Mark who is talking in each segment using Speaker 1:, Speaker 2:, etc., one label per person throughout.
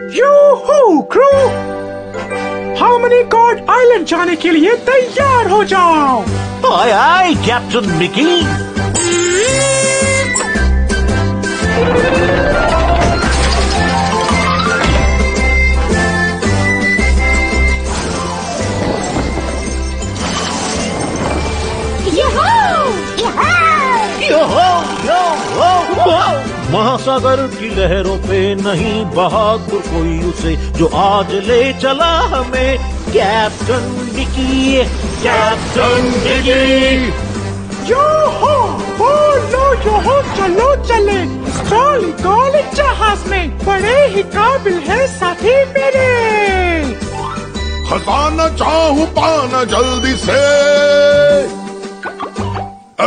Speaker 1: Yoohoo crew. Harmony गॉड Island जाने के लिए तैयार हो जाओ।
Speaker 2: आए आए कैप्टन मिकी। महासागर की लहरों पे नहीं बहादुर कोई उसे जो आज ले चला हमें। Captain Mickey Captain Mickey
Speaker 1: yoohoo बोलो यूहू चलो चले। काली काली जहाज़ में बड़े ही काबिल है साथी मेरे।
Speaker 3: खजाना चाहूँ पाना जल्दी से।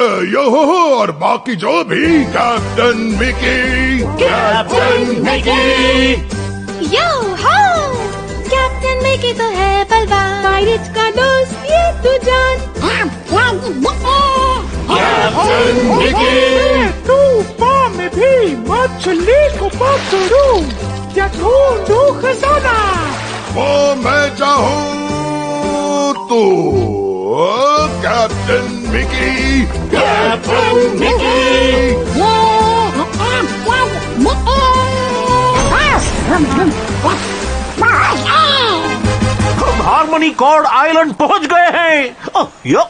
Speaker 3: यो हो हो, और बाकी जो भी Captain Mickey
Speaker 2: Captain Mickey
Speaker 4: yo ho Captain Mickey तो है बलवान। पायरेट का दोस्त ये तो जान।
Speaker 2: कैप्टन मिकी
Speaker 1: मैं तूफ़ान में भी मछली को पकड़ूं या ढूंढूं खजाना?
Speaker 3: वो मैं चाहूँ तू कैप्टन मिकी
Speaker 2: कैप्टन Mickey! हम हार्मोनी कॉर्ड आइलैंड पहुँच गए हैं ओ, यो